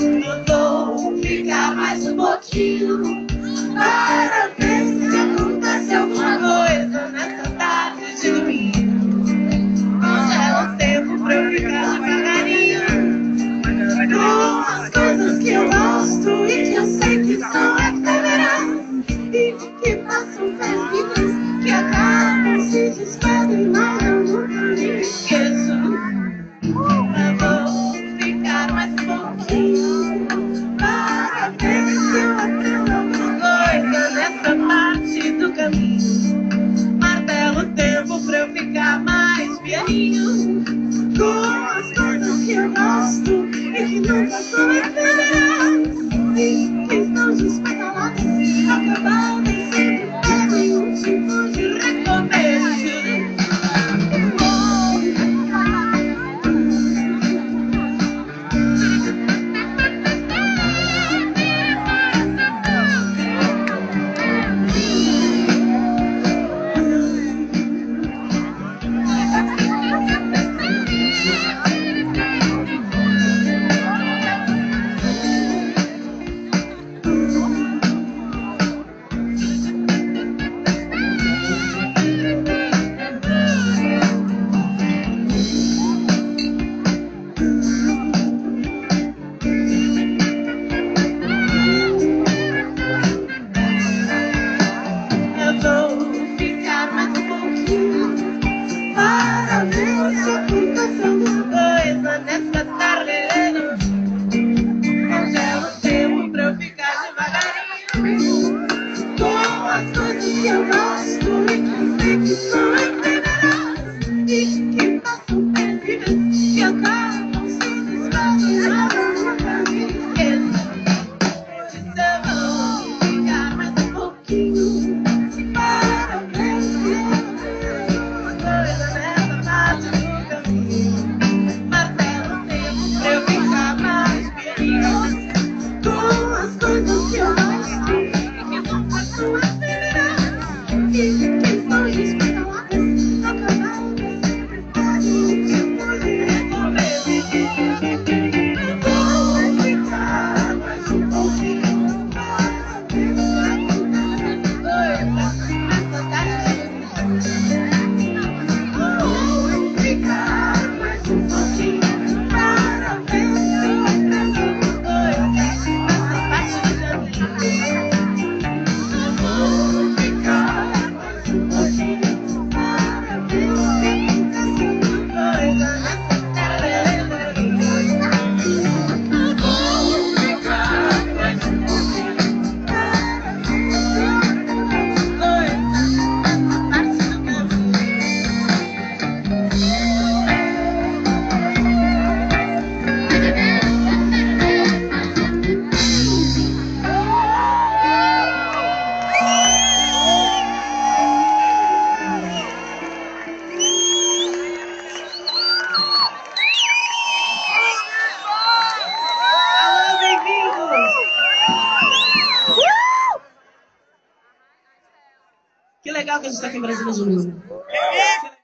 eu vou ficar mais um pouquinho para ver se acontece alguma coisa nessa tarde de domingo. Congela o tempo pra eu ficar devagarinho com as coisas que eu gosto e que eu sei que são é eternas e que passam perdidas que acabam se desfazendo. Eu gosto e que não passou atrás. Então dispara. maravilha aconteceu. legal que a gente está aqui em Brasília É novo.